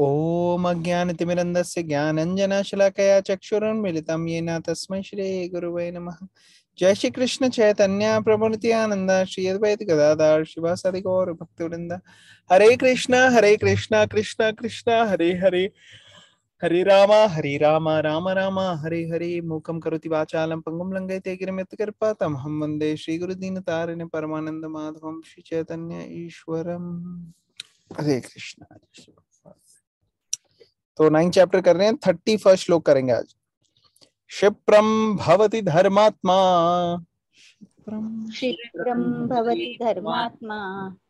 ॐ अज्ञानतिमिरन्दस्य ज्ञानञ्जनशलाकया चक्षुरुन्मिलितं येन तस्मै श्रीगुरुवे नमः। जय श्री कृष्ण चैतन्य प्रभु नित्यानंद श्री अद्वैत गदाधर शिवासादि गौर भक्तवृंद हरे कृष्ण हरे कृष्ण कृष्ण कृष्ण, हरे हरे। हरे राम हरे राम राम राम, हरे हरे। मूकं करोति वाचालं पङ्गुं लङ्घयते गिरिमित्कृपातं हम वंदे श्रीगुरुदीनतारिणे परमानन्द माधवं श्री चैतन्य ईश्वरम। हरे कृष्ण। तो नाइन चैप्टर कर रहे हैं थर्टी फ़र्स्ट श्लोक करेंगे आज। क्षिप्रम भवति धर्मात्मा। क्षिप्रम भवति धर्मात्मा।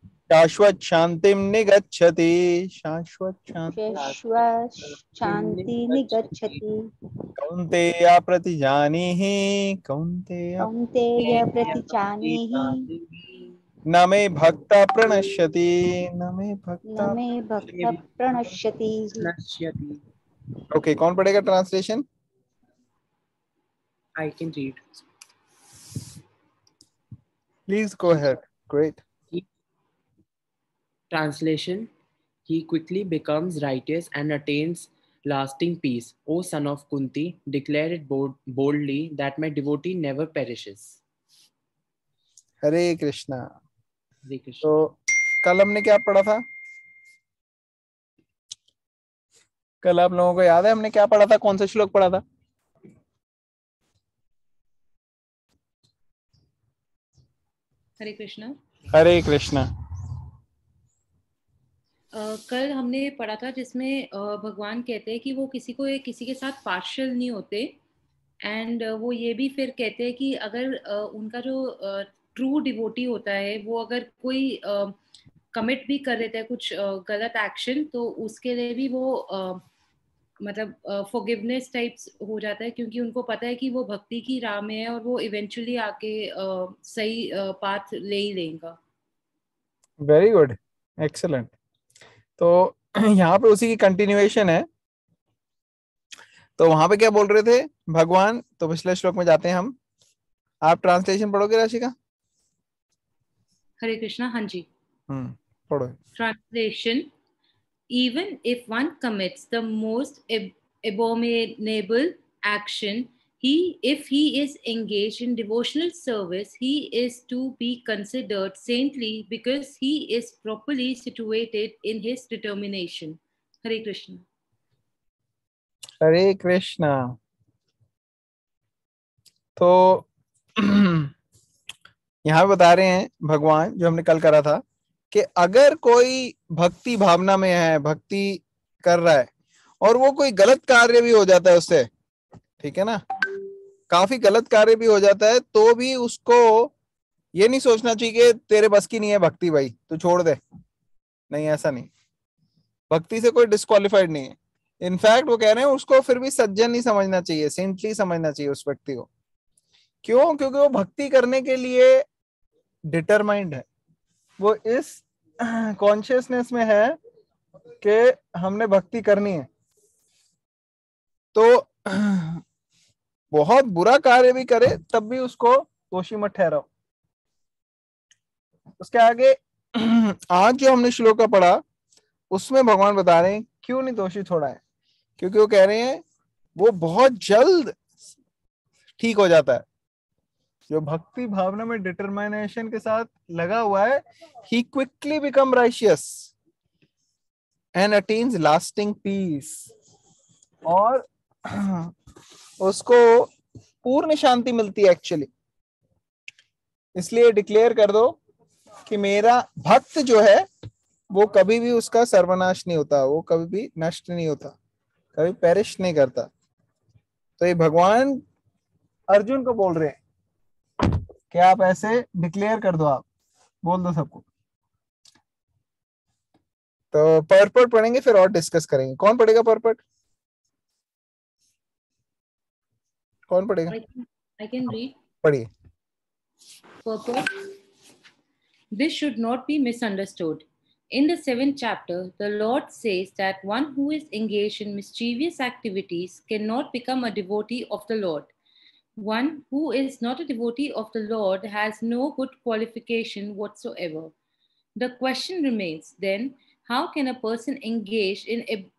शाश्वत शांतिं निगच्छति। शाश्वत शांति निगच्छति। कौन्तेय प्रतिजानीहि कौन्तेय कौन्तेय प्रतिजानीहि न मे भक्त प्रणश्यति न मे भक्त न मे भक्त प्रणश्यति नश्यति ओके कौन पढ़ेगा translation I can read. Please go ahead great Translation He quickly becomes righteous and attains lasting peace. O son of Kunti, declare it bold, boldly that my devotee never perishes. Hare Krishna. तो कल हमने क्या पढ़ा था? कल आप लोगों को याद है हमने क्या पढ़ा था? कौन सा श्लोक पढ़ा था? हरे कृष्णा। हरे कृष्णा। अ, कल हमने पढ़ा था जिसमें अ, भगवान कहते हैं कि वो किसी को किसी के साथ पार्शल नहीं होते। एंड वो ये भी फिर कहते हैं कि अगर उनका जो ट्रू डिवोटी होता है वो अगर कोई कमिट भी कर देता है कुछ अ, गलत एक्शन तो उसके लिए भी वो अ, मतलब फॉरगिवनेस टाइप्स हो जाता है क्योंकि उनको पता है कि वो भक्ति की राह में है और वो इवेंचुअली आके अ, सही पाथ ले ही लेगा। वेरी गुड एक्सलेंट तो यहाँ पे उसी की कंटिन्यूएशन है। तो वहाँ पे क्या बोल रहे थे? भगवान तो पिछले श्लोक में जाते हैं हम। आप ट्रांसलेशन पढ़ोगे राशिका हरे कृष्णा हाँ जी हम्म पढ़ो Translation Even if one commits the most ab- abominable action, he, if he is engaged in devotional service, he is to be considered saintly because he is properly situated in his determination. Hare Krishna. Hare Krishna तो यहाँ बता रहे हैं भगवान, जो हमने कल करा था, कि अगर कोई भक्ति भावना में है, भक्ति कर रहा है, और वो कोई गलत कार्य भी हो जाता है उससे, ठीक है ना? काफ़ी गलत कार्य भी हो जाता है तो भी उसको ये नहीं सोचना चाहिए कि तेरे बस की नहीं है भक्ति भाई, तू छोड़ दे। नहीं, ऐसा नहीं। भक्ति से कोई डिस्कालीफाइड नहीं है। इनफैक्ट वो कह रहे हैं, उसको फिर भी सज्जन नहीं समझना चाहिए सेंटली समझना चाहिए उस व्यक्ति को। क्यों? क्योंकि वो भक्ति करने के लिए डिटरमाइंड है। वो इस कॉन्शियसनेस में है कि हमने भक्ति करनी है। तो बहुत बुरा कार्य भी करे, तब भी उसको दोषी मत ठहराओ। उसके आगे, आज जो हमने श्लोक का पढ़ा, उसमें भगवान बता रहे हैं, क्यों नहीं दोषी छोड़ा है क्योंकि वो कह रहे हैं, वो बहुत जल्द ठीक हो जाता है। जो भक्ति भावना में डिटरमिनेशन के साथ लगा हुआ है ही quickly become righteous and attains lasting peace और उसको पूर्ण शांति मिलती है एक्चुअली इसलिए डिक्लेयर कर दो कि मेरा भक्त जो है, वो कभी भी उसका सर्वनाश नहीं होता, वो कभी भी नष्ट नहीं होता, कभी पेरिश नहीं करता। तो ये भगवान अर्जुन को बोल रहे हैं कि आप ऐसे डिक्लेयर कर दो आप बोल दो सबको तो परपट पढ़ेंगे फिर और डिस्कस करेंगे कौन पढ़ेगा परपट कौन पढ़ेगा I can, I can read. पढ़िए purport. This should not be misunderstood. In the seventh chapter, the Lord says that one who is engaged in mischievous activities cannot become a devotee of the Lord. One who is not a devotee of the Lord has no good qualification whatsoever. The question remains then how can a person engaged in ab-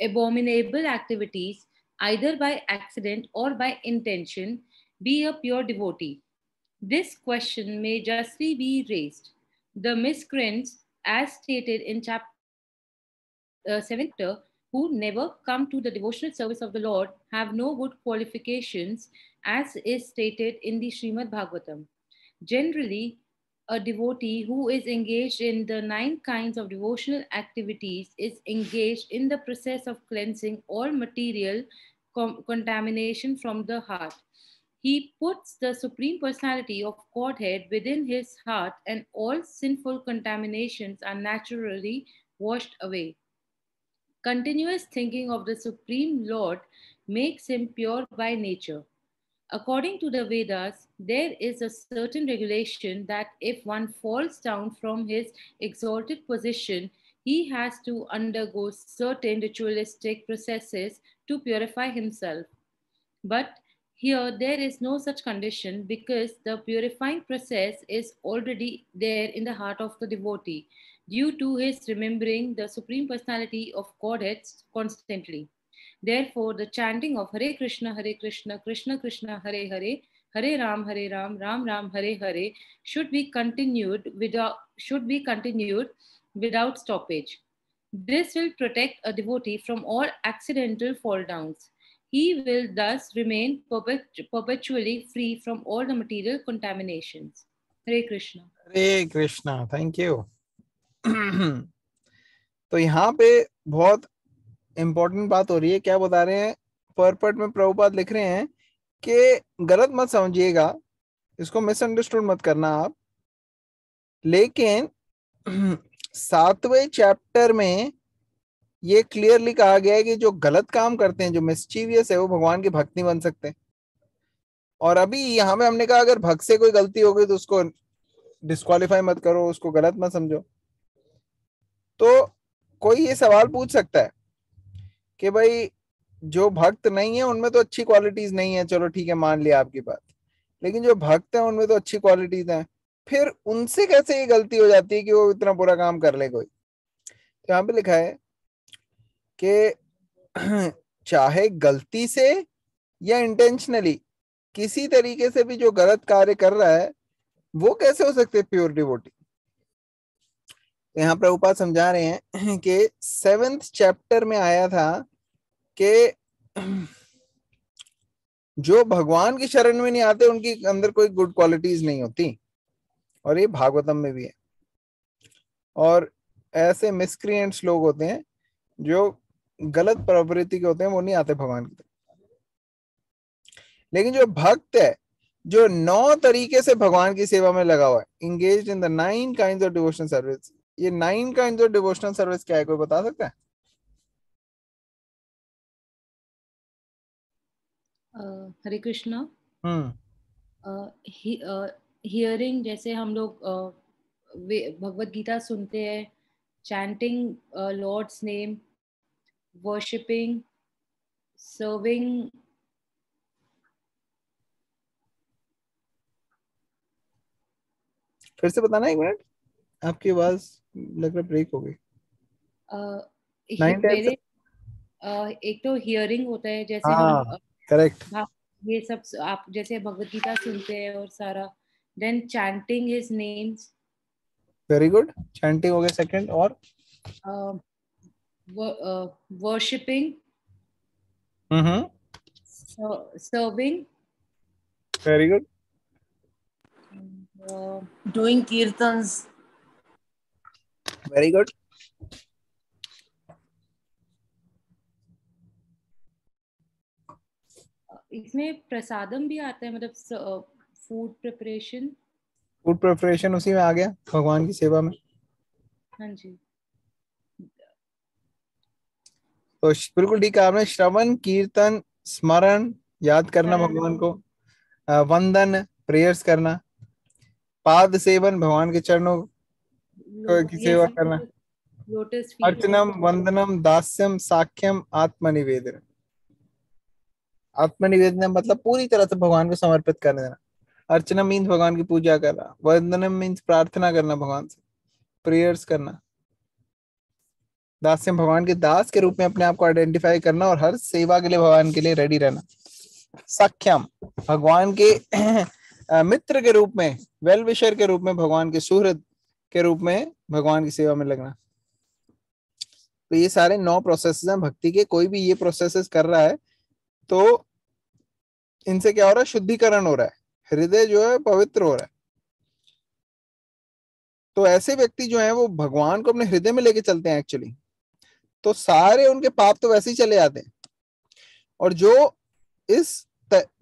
abominable activities, either by accident or by intention, be a pure devotee? This question may justly be raised. The miscreants, as stated in chapter uh, 7, who never come to the devotional service of the Lord have no good qualifications, as is stated in the Srimad Bhagavatam. Generally, a devotee who is engaged in the nine kinds of devotional activities is engaged in the process of cleansing all material contamination from the heart. He puts the Supreme Personality of Godhead within his heart, and all sinful contaminations are naturally washed away. Continuous thinking of the Supreme Lord makes him pure by nature. According to the Vedas, there is a certain regulation that if one falls down from his exalted position, he has to undergo certain ritualistic processes to purify himself. But here, there is no such condition because the purifying process is already there in the heart of the devotee due to his remembering the Supreme Personality of Godhead constantly. Therefore, the chanting of Hare Krishna, Hare Krishna, Krishna Krishna, Hare Hare, Hare Ram, Hare Ram, Ram Ram, Hare Hare should be continued without should be continued without stoppage. This will protect a devotee from all accidental fall downs. He will thus remain perpetually free from all the material contaminations. Hare Krishna. Hare Krishna thank you तो यहाँ पे बहुत important बात हो रही है, क्या बता रहे हैं? परपट में प्रभुपाद लिख रहे हैं कि गलत मत समझिएगा, इसको मिसअंडरस्टूड मत करना आप। लेकिन सातवें चैप्टर में ये क्लियरली कहा गया है कि जो गलत काम करते हैं, जो मिस्चीवियस है, वो भगवान की भक्त बन सकते और अभी यहाँ पे हमने कहा, अगर भक्त से कोई गलती हो गई तो उसको डिस्कालीफाई मत करो, उसको गलत मत समझो। तो कोई ये सवाल पूछ सकता है कि भाई जो भक्त नहीं है, उनमें तो अच्छी क्वालिटीज नहीं है। चलो ठीक है, मान लिया आपकी बात। लेकिन जो भक्त है, उनमें तो अच्छी क्वालिटीज हैं। फिर उनसे कैसे ये गलती हो जाती है कि वो इतना बुरा काम कर ले कोई? तो यहाँ पे लिखा है कि चाहे गलती से या इंटेंशनली किसी तरीके से भी जो गलत कार्य कर रहा है, वो कैसे हो सकते प्योर डिवोटी यहाँ प्रभुपाद समझा रहे हैं कि सेवेंथ चैप्टर में आया था कि जो भगवान की शरण में नहीं आते, उनकी अंदर कोई गुड क्वालिटीज नहीं होती। और ये भागवतम में भी है। और ऐसे मिसक्रिएंट्स लोग होते हैं, जो गलत प्रवृत्ति के होते हैं, वो नहीं आते भगवान की तरफ़। लेकिन जो भक्त है, जो नौ तरीके से भगवान की सेवा में लगा हुआ है engage in the nine kind of devotional service ये nine kind of devotional service क्या है, कोई बता सकता है? हरे कृष्णा। हम्म। हियरिंग जैसे हम लोग भगवत गीता सुनते हैं chanting lord's name worshipping serving फिर से बताना एक मिनट आपकी आवाज़ लग रहा ब्रेक हो गई। uh, एक तो हियरिंग होता है जैसे हाँ। हम करेक्ट ये सब आप जैसे भगवत गीता सुनते हैं और सारा then chanting his names very good chanting हो गया सेकंड और? Worshipping hmm. Serving very good doing kirtans very good इसमें प्रसादम भी आता है मतलब फ़ूड प्रिपरेशन फ़ूड प्रिपरेशन उसी में आ गया भगवान की सेवा में। हाँ जी। तो बिल्कुल ठीक है आपने श्रवण कीर्तन स्मरण याद करना हाँ। भगवान को। वंदन प्रेयर्स करना। पाद सेवन भगवान के चरणों की सेवा करना। अर्चनम वंदनम दास्यम साख्यम आत्मनिवेदन आत्मनिवेदन मतलब पूरी तरह से भगवान को समर्पित कर देना। अर्चना मीन्स भगवान की पूजा करना। वंदनम मीन्स प्रार्थना करना भगवान से। प्रेयर्स करना। दास्य भगवान के दास के रूप में अपने आप को आइडेंटिफाई करना और हर सेवा के लिए भगवान के लिए रेडी रहना। सख्यम, भगवान के मित्र के रूप में वेल विशर के रूप में भगवान के सुहृद के रूप में भगवान की सेवा में लगना। तो ये सारे नौ प्रोसेसेस हैं। भक्ति के कोई भी ये प्रोसेसेस कर रहा है तो इनसे क्या हो रहा है? शुद्धिकरण हो रहा है। हृदय जो है, पवित्र हो रहा है। तो ऐसे व्यक्ति जो है, वो भगवान को अपने हृदय में लेके चलते हैं एक्चुअली तो सारे उनके पाप तो वैसे ही चले जाते हैं। और जो इस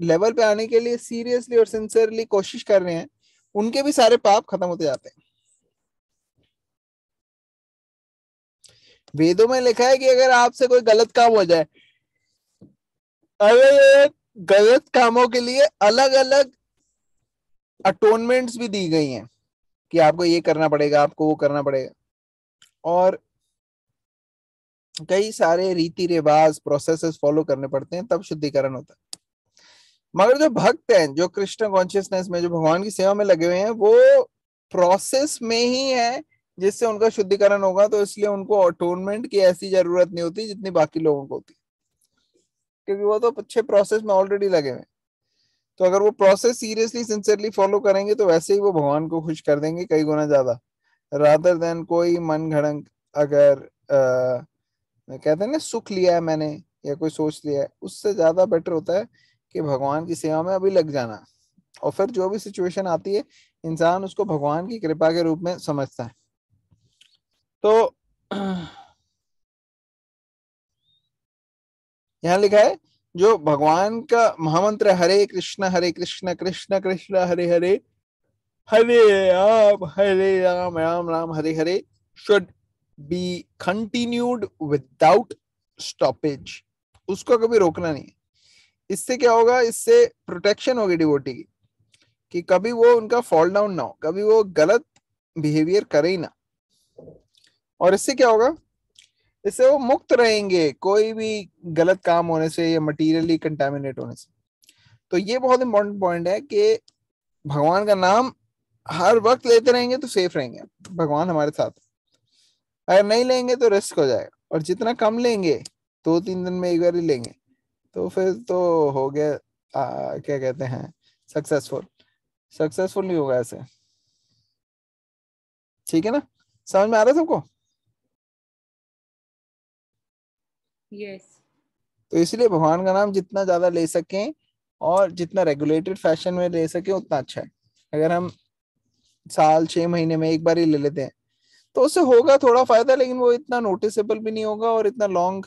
लेवल पे आने के लिए सीरियसली और सिंसियरली कोशिश कर रहे हैं, उनके भी सारे पाप खत्म होते जाते हैं। वेदों में लिखा है कि अगर आपसे कोई गलत काम हो जाए अगर गलत कामों के लिए अलग अलग अटोनमेंट्स भी दी गई हैं कि आपको ये करना पड़ेगा, आपको वो करना पड़ेगा। और कई सारे रीति रिवाज प्रोसेसेस फॉलो करने पड़ते हैं, तब शुद्धिकरण होता है। मगर जो भक्त हैं, जो कृष्ण कॉन्शियसनेस में, जो भगवान की सेवा में लगे हुए हैं, वो प्रोसेस में ही है जिससे उनका शुद्धिकरण होगा तो इसलिए उनको अटोनमेंट की ऐसी ज़रूरत नहीं होती जितनी बाकी लोगों को होती। क्योंकि वो तो अच्छे प्रोसेस में ऑलरेडी लगे हुए तो अगर वो प्रोसेस सीरियसली सिंसियरली फॉलो करेंगे तो वैसे ही वो भगवान को खुश कर देंगे कई गुना ज़्यादा। रादर देन कोई मन घड़ंग अगर आ, कहते हैं ना सुख लिया है मैंने या कोई सोच लिया है उससे ज़्यादा बेटर होता है कि भगवान की सेवा में अभी लग जाना। और फिर जो भी सिचुएशन आती है इंसान उसको भगवान की कृपा के रूप में समझता है। तो यहाँ लिखा है, जो भगवान का महामंत्र Hare Krishna Hare Krishna Krishna Krishna, Hare Hare Hare Ram Hare Ram Ram Ram, Hare Hare should be continued without stoppage उसको कभी रोकना नहीं इससे क्या होगा, इससे प्रोटेक्शन होगी डिवोटी की, कि कभी वो उनका फॉल डाउन ना हो, कभी वो गलत बिहेवियर करे ही ना। और इससे क्या होगा इससे वो मुक्त रहेंगे कोई भी गलत काम होने से या मटीरियली कंटेमिनेट होने से। तो ये बहुत इंपॉर्टेंट पॉइंट है कि भगवान का नाम हर वक्त लेते रहेंगे तो सेफ़ रहेंगे भगवान हमारे साथ अगर नहीं लेंगे तो रिस्क हो जाएगा और जितना कम लेंगे दो तीन दिन में एक बार ही लेंगे तो फिर तो हो गया आ, क्या कहते हैं सक्सेसफुल सक्सेसफुल नहीं होगा ऐसे। ठीक है ना? समझ में आ रहा है सबको? यस तो इसलिए भगवान का नाम जितना ज़्यादा ले सकें और जितना रेगुलेटेड फ़ैशन में ले सके, उतना अच्छा है। अगर हम साल, छह महीने में एक बार ही ले लेते हैं तो उससे होगा थोड़ा फ़ायदा, लेकिन वो इतना नोटिसेबल भी नहीं होगा और इतना लॉन्ग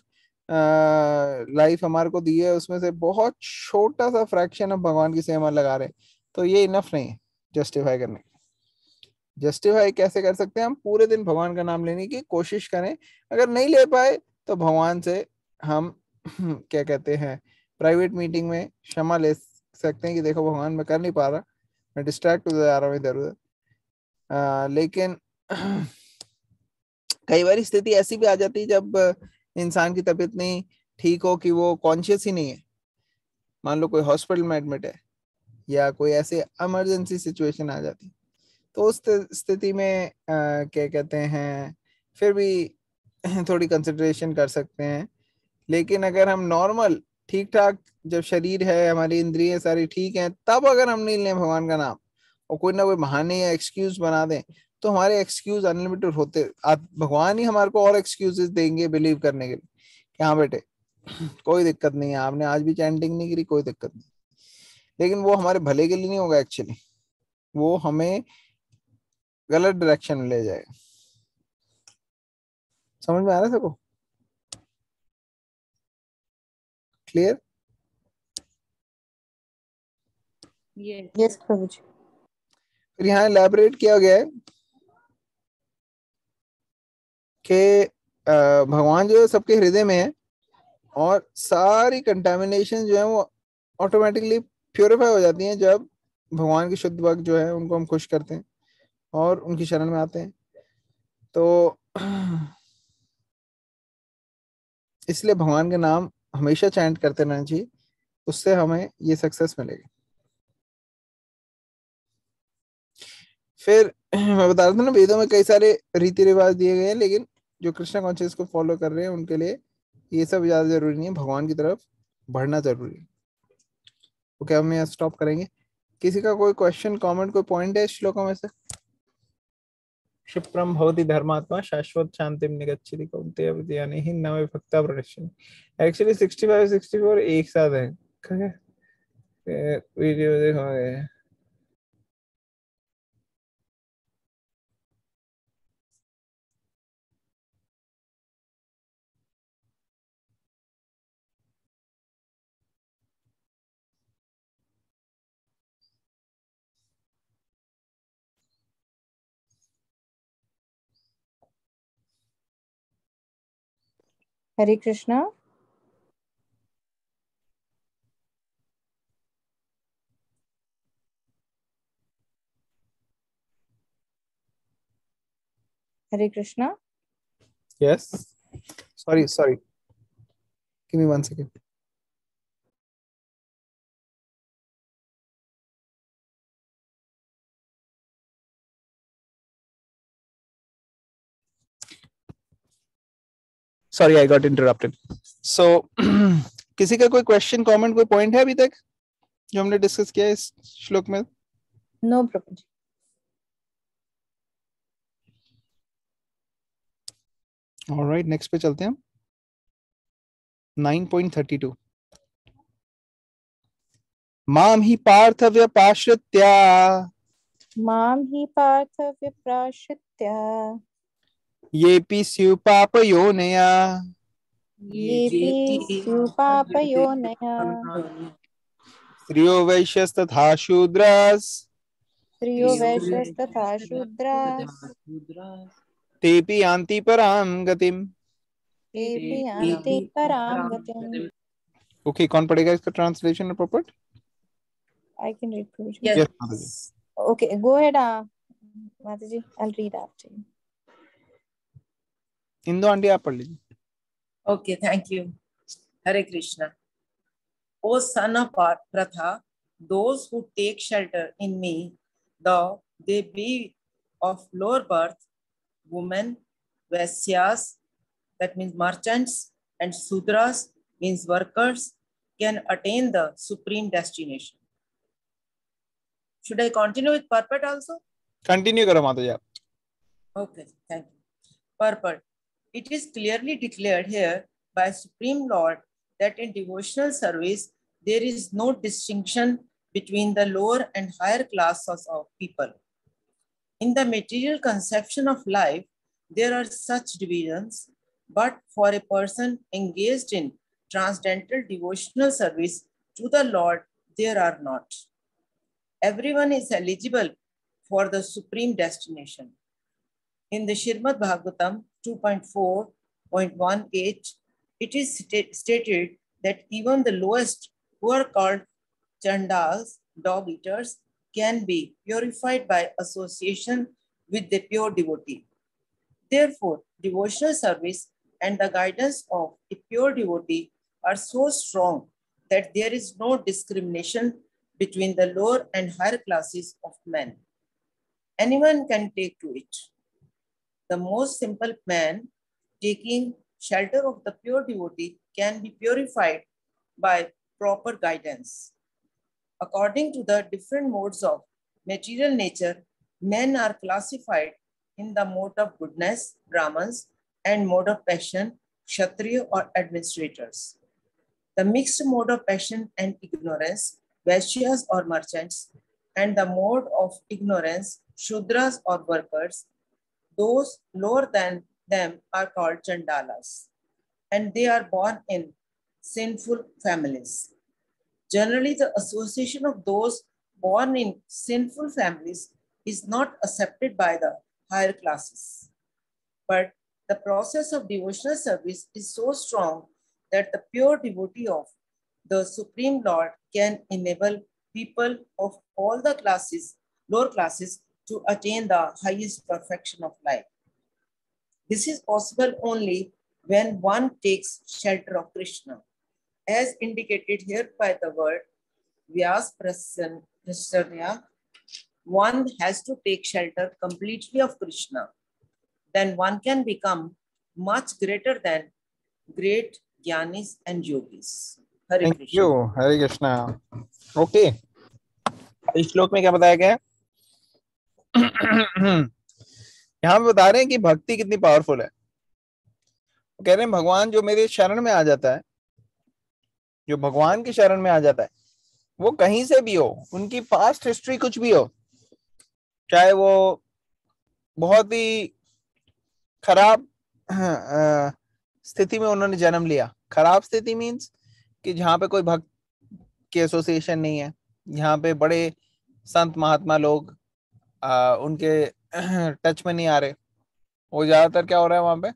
लाइफ हमारे को दी है। उसमें से बहुत छोटा सा फ्रैक्शन हम भगवान की सेवा लगा रहे हैं। तो ये इनफ नहीं है जस्टिफाई करने जस्टिफाई कैसे कर सकते हैं? हम पूरे दिन भगवान का नाम लेने की कोशिश करें। अगर नहीं ले पाए तो भगवान से हम क्या कहते हैं प्राइवेट मीटिंग में क्षमा ले सकते हैं कि देखो भगवान मैं कर नहीं पा रहा, मैं डिस्ट्रैक्ट हो जा रहा हूँ इधर उधर। लेकिन कई बार स्थिति ऐसी भी आ जाती है जब इंसान की तबीयत नहीं ठीक हो कि वो कॉन्शियस ही नहीं है। मान लो कोई हॉस्पिटल में एडमिट है या कोई ऐसे इमरजेंसी सिचुएशन आ जाती। तो उस स्थिति में क्या कहते हैं, फिर भी थोड़ी कंसिडरेशन कर सकते हैं। लेकिन अगर हम नॉर्मल ठीक ठाक जब शरीर है, हमारी इंद्रिय सारी ठीक है, तब अगर हम नहीं लें भगवान का नाम, और कोई ना कोई बहाने या एक्सक्यूज बना दें तो हमारे एक्सक्यूज अनलिमिटेड होते भगवान ही हमारे को और एक्सक्यूजेस देंगे बिलीव करने के लिए। कि हाँ बेटे, कोई दिक्कत नहीं है, आपने आज भी चैंटिंग नहीं करी, कोई दिक्कत नहीं। लेकिन वो हमारे भले के लिए नहीं होगा एक्चुअली वो हमें गलत डायरेक्शन में ले जाएगा। समझ में आ रहा है सबको? Clear yes yes Prabhu ji फिर यहाँ एलैबोरेट किया गया है कि भगवान जो है सबके हृदय में है और सारी कंटेमिनेशन जो है वो ऑटोमेटिकली प्योरीफाई हो जाती हैं जब भगवान के शुद्ध भक्त जो है उनको हम खुश करते हैं और उनकी शरण में आते हैं। तो इसलिए भगवान के नाम हमेशा चैंट करते रहना चाहिए, उससे हमें ये सक्सेस मिलेगी। फिर, मैं बता रहा था ना, वेदों में कई सारे रीति रिवाज दिए गए हैं, लेकिन जो कृष्णा कॉन्शियस को फॉलो कर रहे हैं, उनके लिए ये सब ज़्यादा ज़रूरी नहीं है। भगवान की तरफ़ बढ़ना ज़रूरी है। ओके हम यहाँ स्टॉप करेंगे। किसी का कोई क्वेश्चन कमेंट कोई पॉइंट है श्लोकों में से? क्षिप्रम भवति धर्मात्मा शाश्वत शांति निगच्छति कौंते विद्यानि ही नवे भक्ता प्रदर्शन। एक्चुअली 65 64 एक साथ है। वीडियो देखोगे Hare Krishna. Hare Krishna. Yes sorry sorry give one second sorry i got interrupted. So किसी का कोई क्वेश्चन कमेंट कोई पॉइंट है अभी तक जो हमने डिस्कस किया इस श्लोक में? No Prabhu ji. Alright next पे चलते हैं हम। 9.32 माम ही पार्थ व्यपाश्रित्या माम ही पार्थ विप्राश्रित्य येऽपि स्युः पापयोनया येऽपि स्युपापयोनया स्त्रियो वैश्यस्तथा शूद्रास्। स्त्रियो वैश्यस्तथा शूद्रा तेऽपि यान्ति परां गतिम्। तेऽपि यान्ति परां गतिम्। ओके कौन पढ़ेगा इसका ट्रांसलेशन और पॉपट I can read Prabhu ji Yes. Yes, Mataji. Okay, go ahead, uh, Mataji. Indu aunty आप पढ़ लीजिए thank you. Hare Krishna. O son of Par- Pratha, those who take shelter in me, though they be of lower birth, women, Vaisyas, that means merchants, and Sudras, means workers, can attain the supreme destination. Should I continue with purport also? Continue करो Mata ji Okay, thank you. Purport. It is clearly declared here by Supreme Lord that in devotional service there is no distinction between the lower and higher classes of people. In the material conception of life, there are such divisions, but for a person engaged in transcendental devotional service to the Lord, there are not. Everyone is eligible for the supreme destination. In the Shrimad Bhagavatam 2.4.18, it is sta- stated that even the lowest, who are called chandals, dog eaters, can be purified by association with the pure devotee. Therefore, devotional service and the guidance of a pure devotee are so strong that there is no discrimination between the lower and higher classes of men. Anyone can take to it. The most simple man taking shelter of the pure devotee can be purified by proper guidance. According to the different modes of material nature, men are classified in the mode of goodness, Brahmins, and mode of passion, Kshatriya or administrators. The mixed mode of passion and ignorance, Vaishyas or merchants, and the mode of ignorance, Shudras or workers, those lower than them are called Chandalas, and they are born in sinful families. Generally, the association of those born in sinful families is not accepted by the higher classes. But the process of devotional service is so strong that the pure devotee of the Supreme Lord can enable people of all the classes, lower classes, to attain the highest perfection of life. This is possible only when one takes shelter of Krishna, as indicated here by the word Vyas Prasan- Prasarya. One has to take shelter completely of Krishna. Then one can become much greater than great Gyanis and Yogis. Hare thank Krishna. You Hare Krishna okay इस श्लोक में क्या बताया गया है यहाँ पे बता रहे हैं कि भक्ति कितनी पावरफुल है। कह रहे हैं, भगवान जो मेरे शरण में आ जाता है, जो भगवान के शरण में आ जाता है, वो कहीं से भी हो, उनकी पास्ट हिस्ट्री कुछ भी हो, चाहे वो बहुत ही खराब स्थिति में उन्होंने जन्म लिया। खराब स्थिति मीन्स कि जहाँ पे कोई भक्त की एसोसिएशन नहीं है यहाँ पे बड़े संत महात्मा लोग आ, उनके टच में नहीं आ रहे। वो ज़्यादातर क्या हो रहा है वहाँ पे?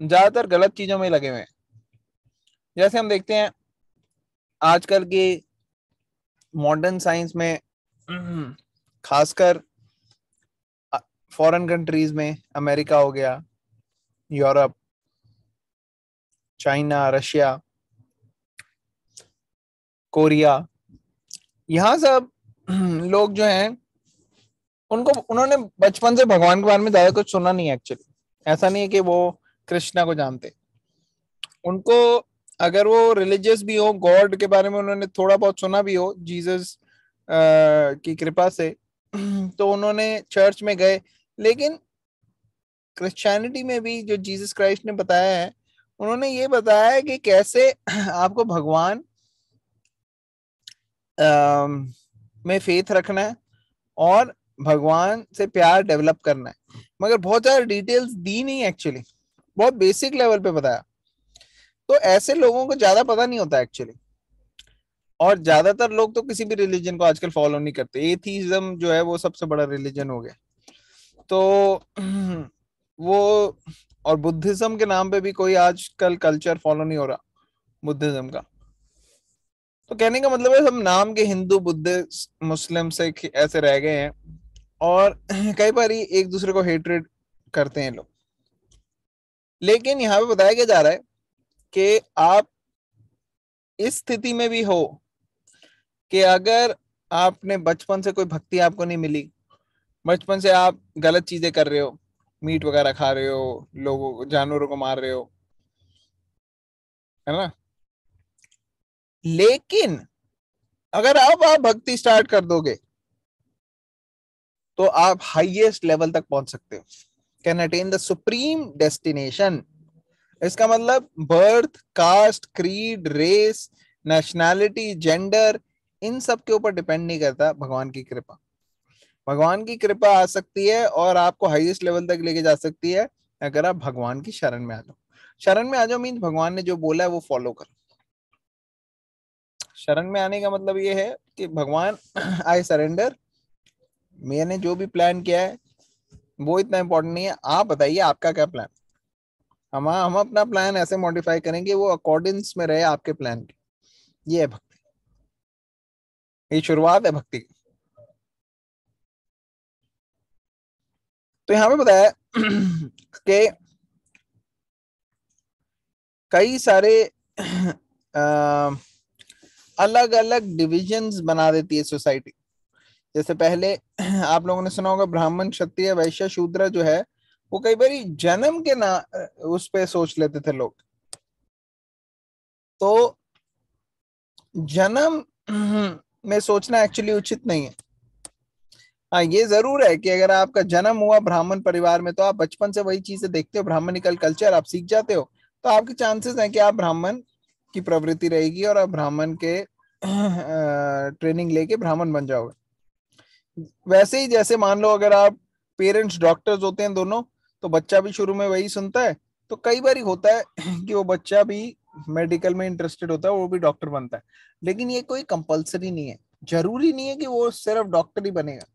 ज़्यादातर गलत चीज़ों में लगे हुए हैं। जैसे हम देखते हैं आजकल की मॉडर्न साइंस में खासकर फॉरेन कंट्रीज़ में अमेरिका हो गया यूरोप चाइना रशिया कोरिया यहाँ सब लोग जो हैं उनको उन्होंने बचपन से भगवान के बारे में ज़्यादा कुछ सुना नहीं है एक्चुअली ऐसा नहीं है कि वो कृष्णा को जानते। उनको अगर वो रिलीजियस भी हो गॉड के बारे में उन्होंने थोड़ा बहुत सुना भी हो जीसस की कृपा से तो उन्होंने चर्च में गए। लेकिन क्रिश्चियनिटी में भी जो जीसस क्राइस्ट ने बताया है उन्होंने ये बताया है कि कैसे आपको भगवान अम, में फेथ रखना है और भगवान से प्यार डेवलप करना है। मगर बहुत ज़्यादा डिटेल्स दी नहीं एक्चुअली बहुत बेसिक लेवल पे बताया। तो ऐसे लोगों को ज़्यादा पता नहीं होता एक्चुअली और ज़्यादातर लोग तो किसी भी रिलीजन को आजकल फॉलो नहीं करते। एथीज्म जो है वो सबसे बड़ा रिलीजन हो गया। तो वो और बुद्धिज्म के नाम पे भी कोई आजकल कल्चर फॉलो नहीं हो रहा, बुद्धिज्म का। तो कहने का मतलब है, हम नाम के हिंदू, बुद्ध, मुस्लिम से ऐसे रह गए हैं। और कई बार एक दूसरे को हेटरेट करते हैं लोग। लेकिन यहाँ पे बताया क्या जा रहा है कि आप इस स्थिति में भी हो कि अगर आपने बचपन से कोई भक्ति आपको नहीं मिली, बचपन से आप गलत चीज़ें कर रहे हो, मीट वगैरह खा रहे हो, लोगों को, जानवरों को मार रहे हो, है ना? लेकिन अगर अब आप भक्ति स्टार्ट कर दोगे तो आप हाईएस्ट लेवल तक पहुँच सकते हो। Can attain the supreme destination इसका मतलब birth caste creed race nationality gender इन सब के ऊपर डिपेंड नहीं करता भगवान की कृपा। भगवान की कृपा आ सकती है और आपको हाईएस्ट लेवल तक लेके जा सकती है अगर आप भगवान की शरण में आ जाओ। शरण में आ जाओ मीन भगवान ने जो बोला है वो फॉलो करो। शरण में आने का मतलब ये है कि भगवान आई सरेंडर मैंने जो भी प्लान किया है, वो इतना इम्पोर्टेंट नहीं है। आप बताइए, आपका क्या प्लान हम हम अपना प्लान ऐसे मॉडिफाई करेंगे, वो अकॉर्डिंग्स में रहे आपके प्लान के। ये है भक्ति। ये शुरुआत है भक्ति तो यहाँ पे बताया कि कई सारे अलग अलग डिविजन्स बना देती है सोसाइटी जैसे पहले आप लोगों ने सुना होगा, ब्राह्मण, क्षत्रिय, वैश्य, शूद्र जो है, वो कई बार जन्म के ना उस पे सोच लेते थे लोग। तो जन्म में सोचना एक्चुअली उचित नहीं है। हाँ ये ज़रूर है कि अगर आपका जन्म हुआ ब्राह्मण परिवार में तो आप बचपन से वही चीज़ें देखते हो, ब्राह्मणिकल कल्चर आप सीख जाते हो। तो आपके चांसेस हैं कि आप ब्राह्मण की प्रवृत्ति रहेगी और आप ब्राह्मण के ट्रेनिंग लेके ब्राह्मण बन जाओगे। वैसे ही जैसे मान लो अगर आप पेरेंट्स डॉक्टर्स होते हैं दोनों तो बच्चा भी शुरू में वही सुनता है तो कई बार होता है कि वो बच्चा भी मेडिकल में इंटरेस्टेड होता है, वो भी डॉक्टर बनता है। लेकिन ये कोई कंपलसरी नहीं है। ज़रूरी नहीं है कि वो सिर्फ़ डॉक्टर ही बनेगा।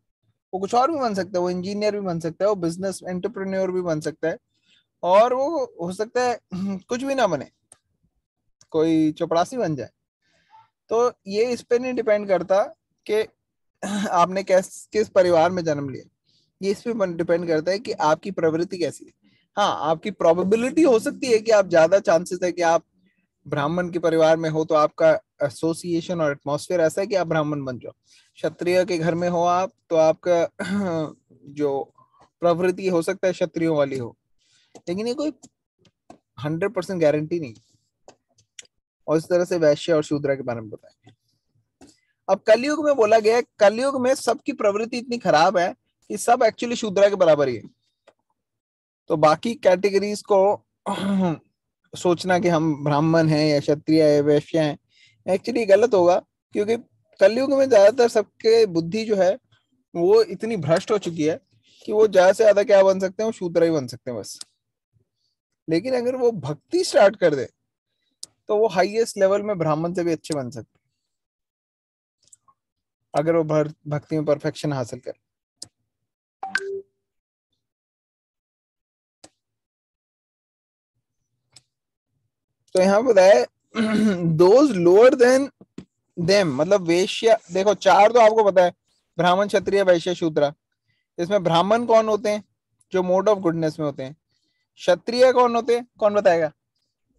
वो कुछ और भी बन सकता है, वो इंजीनियर भी बन सकता है, वो बिज़नेस एंटरप्रेन्योर भी बन सकता है, और वो हो सकता है कुछ भी ना बने, कोई चपड़ासी बन जाए। तो ये इस पे नहीं डिपेंड करता कि आपने किस किस परिवार में जन्म लिया? ये इस पे डिपेंड करता है कि आपकी प्रवृत्ति कैसी है। हाँ आपकी प्रोबेबिलिटी हो सकती है कि आप ज़्यादा चांसेस है कि आप ब्राह्मण के परिवार में हो तो आपका एसोसिएशन और एटमोसफियर ऐसा है कि आप ब्राह्मण बन जाओ। क्षत्रिय के घर में हो आप तो आपका जो प्रवृत्ति हो सकता है क्षत्रियो वाली हो। लेकिन ये कोई हंड्रेड परसेंट गारंटी नहीं और इस तरह से वैश्य और शूद्रा के बारे में बताया अब कलयुग में बोला गया है, कलयुग में सबकी प्रवृत्ति इतनी खराब है कि सब एक्चुअली शूद्रा के बराबर ही है। तो बाकी कैटेगरीज को सोचना कि हम ब्राह्मण हैं या क्षत्रिय है वैश्य हैं एक्चुअली गलत होगा क्योंकि कलयुग में ज़्यादातर सबके बुद्धि जो है वो इतनी भ्रष्ट हो चुकी है कि वो ज़्यादा से ज़्यादा क्या बन सकते हैं वो शूद्र ही बन सकते हैं बस। लेकिन अगर वो भक्ति स्टार्ट कर दे तो वो हाईएस्ट लेवल में ब्राह्मण से भी अच्छे बन सकते अगर वो भर- भक्ति में परफेक्शन हासिल करे। तो यहाँ बताया दोज लोअर देन देम मतलब वेश्या, देखो चार तो आपको पता है, ब्राह्मण, क्षत्रिय, वैश्य, शूद्रा। इसमें ब्राह्मण कौन होते हैं? जो मोड ऑफ़ गुडनेस में होते हैं। क्षत्रिय कौन होते हैं? कौन बताएगा?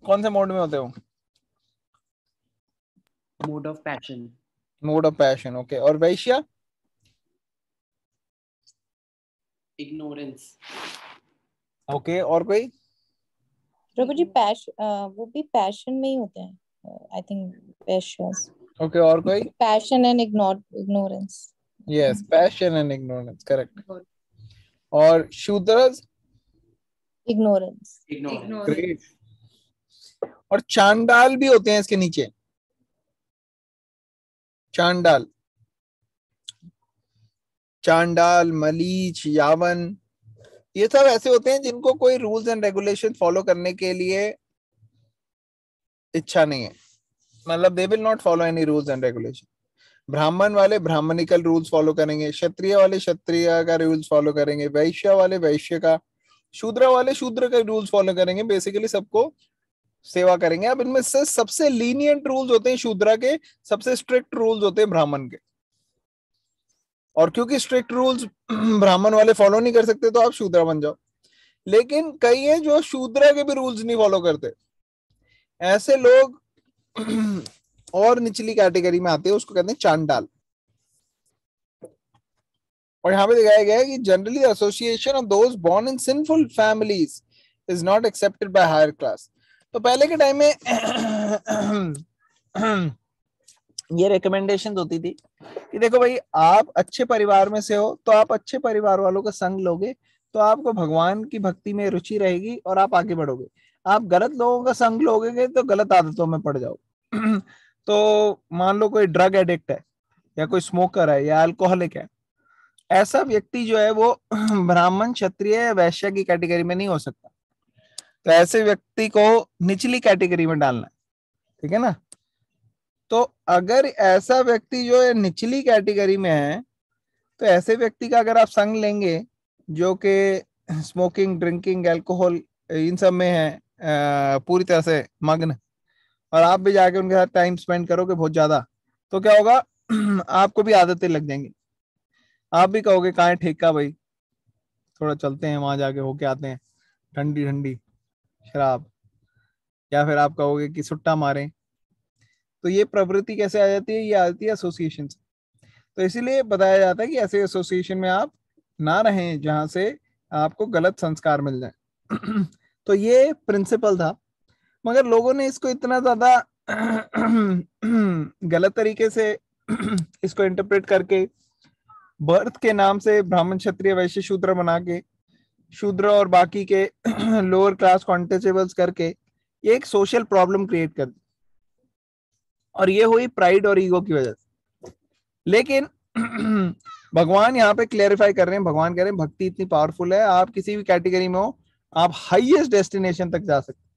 कौन से मोड में होते हो Mode of passion. Mode of passion okay और वैश्य Ignorance. ओके और कोई? प्रभु जी पैश वो भी पैशन में ही होते हैं. आई थिंक पैशंस ओके और कोई? Passion and ignore ignorance yes passion and ignorance correct और शूद्रस इग्नोरेंस Ignorance. Ignorance. और चांडाल भी होते हैं इसके नीचे. चांडाल। चांडाल, मलीच, यावन, ये सब ऐसे होते हैं जिनको कोई रूल्स एंड रेगुलेशन फॉलो करने के लिए इच्छा नहीं है। मतलब they will not follow any rules and regulation Brahmin वाले ब्राह्मणिकल रूल्स फॉलो करेंगे, क्षत्रिय वाले क्षत्रिय का रूल्स फॉलो करेंगे, वैश्य वाले वैश्य का, शूद्र वाले शूद्र का रूल्स फॉलो करेंगे बेसिकली सबको सेवा करेंगे। अब इनमें से सबसे लीनियंट रूल्स होते हैं शूद्रा के, सबसे स्ट्रिक्ट रूल्स होते हैं ब्राह्मण के। और क्योंकि स्ट्रिक्ट रूल्स ब्राह्मण वाले फॉलो नहीं कर सकते तो आप शूद्रा बन जाओ। लेकिन कई हैं जो शूद्रा के भी रूल्स नहीं फॉलो करते। ऐसे लोग और निचली कैटेगरी में आते हैं, उसको कहते हैं चांडाल। और यहाँ पे दिखाया गया है कि generally association of those born in sinful families is not accepted by higher class तो पहले के टाइम में ये रिकमेंडेशन होती थी कि देखो भाई, आप अच्छे परिवार में से हो तो आप अच्छे परिवार वालों का संग लोगे तो आपको भगवान की भक्ति में रुचि रहेगी और आप आगे बढ़ोगे। आप गलत लोगों का संग लोगे तो गलत आदतों में पड़ जाओ। तो मान लो कोई ड्रग एडिक्ट है, या कोई स्मोकर है, या अल्कोहलिक है, ऐसा व्यक्ति जो है वो ब्राह्मण क्षत्रिय वैश्य की कैटेगरी में नहीं हो सकता। तो ऐसे व्यक्ति को निचली कैटेगरी में डालना है, ठीक है ना? तो अगर ऐसा व्यक्ति जो है निचली कैटेगरी में है तो ऐसे व्यक्ति का अगर आप संग लेंगे, जो कि स्मोकिंग, ड्रिंकिंग एल्कोहल इन सब में है पूरी तरह से मग्न, और आप भी जाके उनके साथ टाइम स्पेंड करोगे बहुत ज़्यादा तो क्या होगा? आपको भी आदतें लग जाएँगी। आप भी कहोगे, कहाँ ठेका भाई? थोड़ा चलते हैं, वहाँ जाके होके आते हैं ठंडी ठंडी शराब या फिर आप कहोगे कि सुट्टा मारें। तो ये प्रवृत्ति कैसे आ जाती है? ये आ जाती है एसोसिएशन से। तो इसीलिए बताया जाता है कि ऐसे एसोसिएशन में आप ना रहें जहाँ से आपको गलत संस्कार मिल जाए। तो ये प्रिंसिपल था। मगर लोगों ने इसको इतना ज़्यादा गलत तरीके से इसको इंटरप्रेट करके, बर्थ के नाम से ब्राह्मण क्षत्रिय वैश्य शूद्र बना के शूद्र और बाकी के लोअर क्लास कॉन्टेचेबल्स करके ये एक सोशल प्रॉब्लम क्रिएट कर दी। और ये हुई प्राइड और ईगो की वजह से। लेकिन भगवान यहाँ पे क्लेरिफाई कर रहे हैं, भगवान कह रहे हैं, भक्ति इतनी पावरफुल है, आप किसी भी कैटेगरी में हो, आप हाईएस्ट डेस्टिनेशन तक जा सकते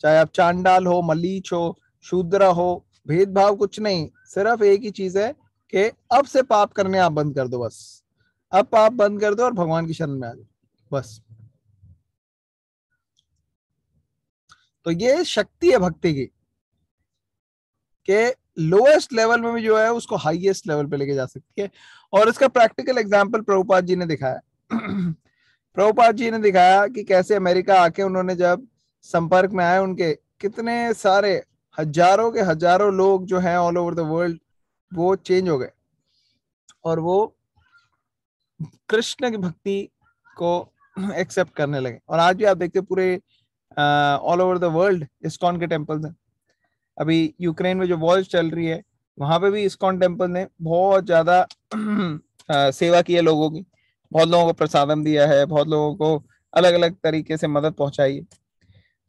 चाहे आप चांडाल हो मलीच हो, शूद्र हो, भेदभाव कुछ नहीं, सिर्फ़ एक ही चीज़ है कि अब से पाप करने आप बंद कर दो बस। अब पाप बंद कर दो और भगवान की शरण में आ जाओ। बस। तो ये शक्ति है भक्ति की कि लोएस्ट लेवल में भी जो है, उसको हाईएस्ट लेवल पे लेके जा सकती है। और इसका प्रैक्टिकल एग्जांपल प्रभुपाद जी ने दिखाया। प्रभुपाद जी ने दिखाया कि कैसे अमेरिका आके उन्होंने जब संपर्क में आए उनके, कितने सारे, हज़ारों के हज़ारों लोग जो हैं ऑल ओवर द वर्ल्ड वो चेंज हो गए। और वो कृष्ण की भक्ति को एक्सेप्ट करने लगे। और आज भी आप देखते पूरे all over the world ISKCON के टेम्पल्स हैं। अभी यूक्रेन में जो वॉर चल रही है वहाँ पे भी इस्कॉन टेंपल ने बहुत ज़्यादा सेवा की है लोगों की। बहुत लोगों को प्रसादम दिया है बहुत लोगों को अलग अलग तरीके से मदद पहुंचाई है।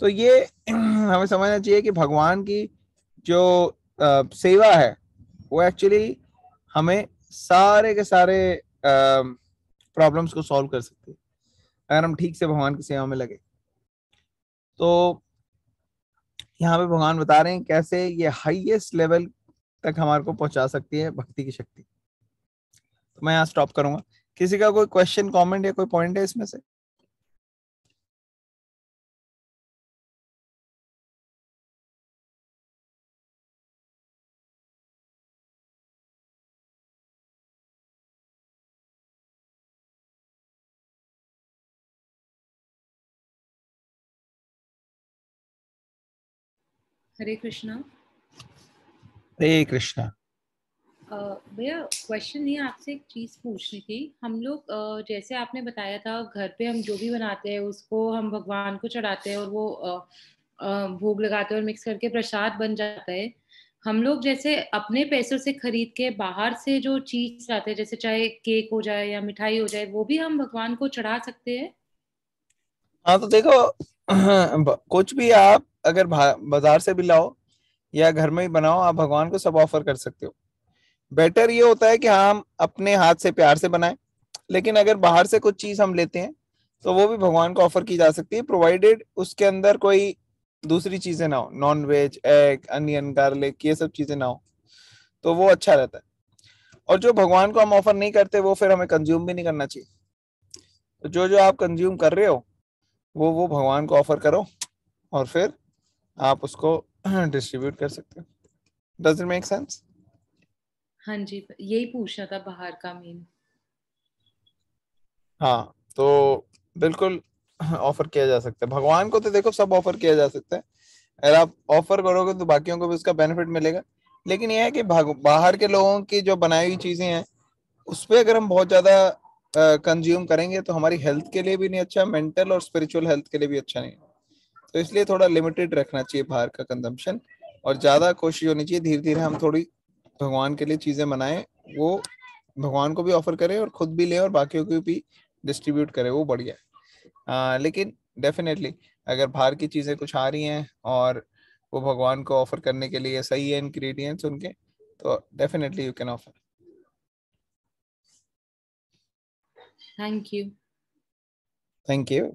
तो ये हमें समझना चाहिए कि भगवान की जो अ, सेवा है वो एक्चुअली हमें सारे के सारे प्रॉब्लम्स को सॉल्व कर सकती है। अगर हम ठीक से भगवान की सेवा में लगे। तो यहाँ पे भगवान बता रहे हैं कैसे ये हाईएस्ट लेवल तक हमारे को पहुँचा सकती है भक्ति की शक्ति। तो मैं यहाँ स्टॉप करूँगा। किसी का कोई क्वेश्चन कमेंट या कोई पॉइंट है इसमें से? हरे कृष्णा। हरे कृष्णा। भैया क्वेश्चन ये आपसे एक चीज़ पूछनी थी। हम लोग जैसे आपने बताया था घर पे हम जो भी बनाते हैं उसको हम भगवान को चढ़ाते हैं और वो भोग लगाते हैं और मिक्स करके प्रसाद बन जाता है। हम लोग जैसे अपने पैसों से खरीद के बाहर से जो चीज़ लाते हैं जैसे चाहे केक हो जाए या मिठाई हो जाए वो भी हम भगवान को चढ़ा सकते हैं? हाँ तो देखो कुछ भी आप अगर बाज़ार से भी लाओ या घर में ही बनाओ, आप भगवान को सब ऑफ़र कर सकते हो। बेटर ये होता है कि हम अपने हाथ से प्यार से बनाएँ, लेकिन अगर बाहर से कुछ चीज़ हम लेते हैं तो वो भी भगवान को ऑफ़र की जा सकती है प्रोवाइडेड उसके अंदर कोई दूसरी चीज़ें ना हो non veg egg onion garlic ये सब चीज़ें ना हो तो वो अच्छा रहता है। और जो भगवान को हम ऑफ़र नहीं करते, वो फिर हमें कंज्यूम भी नहीं करना चाहिए। तो जो जो आप कंज्यूम कर रहे हो वो वो भगवान को ऑफ़र करो और फिर आप उसको डिस्ट्रीब्यूट कर सकते हो। डज इट मेक सेंस हाँ जी यही पूछना था बाहर का मेन हाँ तो बिल्कुल ऑफ़र किया जा सकता है। भगवान को तो देखो सब ऑफ़र किया जा सकता है। अगर आप ऑफ़र करोगे तो बाकियों को भी उसका बेनिफिट मिलेगा। लेकिन यह है कि बाहर के लोगों की जो बनाई हुई चीज़ें हैं उस पर अगर हम बहुत ज़्यादा कंज्यूम करेंगे तो हमारी हेल्थ के लिए भी नहीं अच्छा मेंटल और स्पिरिचुअल हेल्थ के लिए भी अच्छा नहीं है। तो इसलिए थोड़ा लिमिटेड रखना चाहिए बाहर का कंजम्पशन और ज़्यादा कोशिश होनी चाहिए धीरे धीरे हम थोड़ी भगवान के लिए चीज़ें बनाएँ वो भगवान को भी ऑफ़र करें और खुद भी लें और बाकियों को भी डिस्ट्रीब्यूट करें वो बढ़िया है। आ, लेकिन डेफिनेटली अगर बाहर की चीज़ें कुछ आ रही हैं और वो भगवान को ऑफ़र करने के लिए सही है इंग्रेडिएंट्स उनके तो definitely you can offer thank you thank you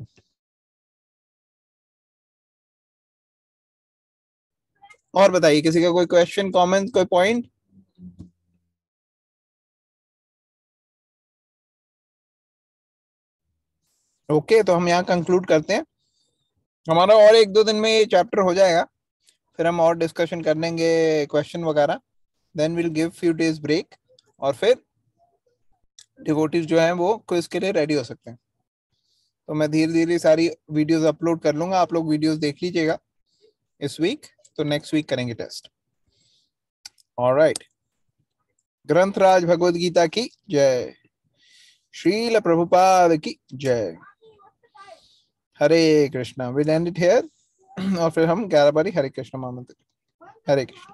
और बताइए, किसी का कोई क्वेश्चन कमेंट कोई पॉइंट ओके तो हम यहाँ कंक्लूड करते हैं। हमारा और एक दो दिन में ये चैप्टर हो जाएगा। फिर हम और डिस्कशन कर लेंगे क्वेश्चन वगैरह। Then will give few days break और फिर डिवोटीज जो हैं वो क्विज के लिए रेडी हो सकते हैं। तो मैं धीरे धीरे सारी वीडियोस अपलोड कर लूँगा। आप लोग वीडियोस देख लीजिएगा। इस वीक तो नेक्स्ट वीक करेंगे टेस्ट और राइट ग्रंथराज भगवत गीता की जय। श्रील प्रभुपाद की जय। Hare Krishna will end it here और फिर हम ग्यारह बारी हरे कृष्ण महामंत्र हरे कृष्ण।